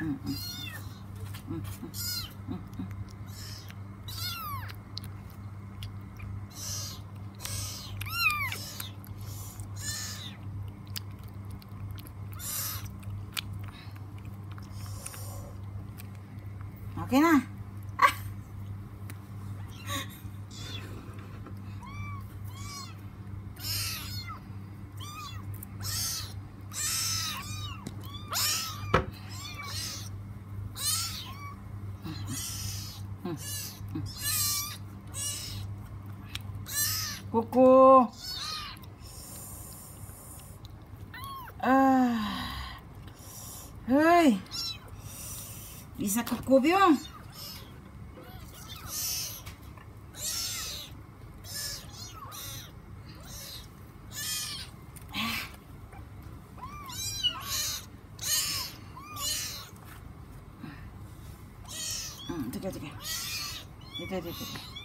嗯嗯嗯嗯嗯嗯。OK 啦。Kuku. Ah. Hei. Bisa kuku biar? 对对对对，对对对对。